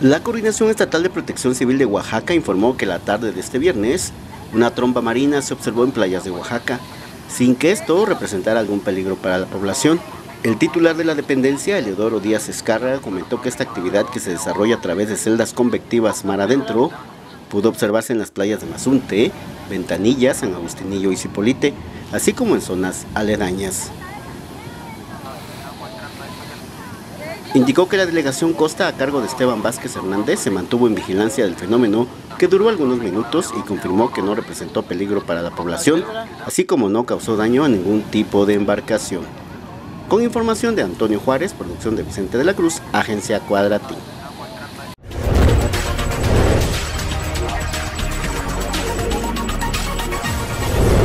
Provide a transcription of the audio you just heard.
La Coordinación Estatal de Protección Civil de Oaxaca informó que la tarde de este viernes, una tromba marina se observó en playas de Oaxaca, sin que esto representara algún peligro para la población. El titular de la dependencia, Eleodoro Díaz Escarra, comentó que esta actividad que se desarrolla a través de celdas convectivas mar adentro pudo observarse en las playas de Mazunte, Ventanilla, San Agustinillo y Cipolite, así como en zonas aledañas. Indicó que la delegación Costa a cargo de Esteban Vázquez Hernández se mantuvo en vigilancia del fenómeno que duró algunos minutos y confirmó que no representó peligro para la población, así como no causó daño a ningún tipo de embarcación. Con información de Antonio Juárez, producción de Vicente de la Cruz, Agencia Cuadratín.